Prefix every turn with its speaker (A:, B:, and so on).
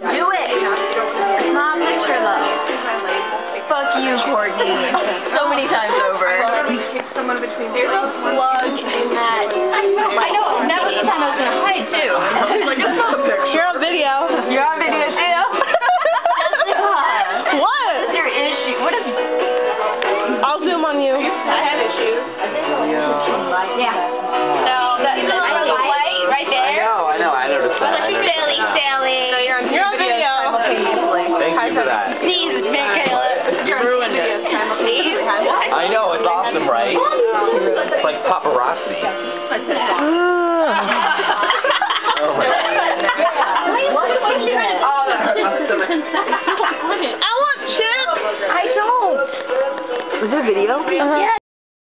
A: Do it! Mom, picture love. Fuck you, Courtney. So many times over.
B: Someone between
A: There's a slug in that. I know, that was the time I was gonna hide too.
C: You're on video.
A: You're on video too. Jessica,
C: What?
A: what's your issue? What is?
C: I'll zoom on you.
A: I have issues. Yeah. So that, that's the light right
D: I know, I know, I noticed that. that.
B: Mickaela.
C: You
B: ruined
D: it. I know, it's
A: awesome, right?
B: It's like paparazzi.
C: oh my
B: I want
A: chips!
D: I don't! Is there video? Uh -huh. Yes!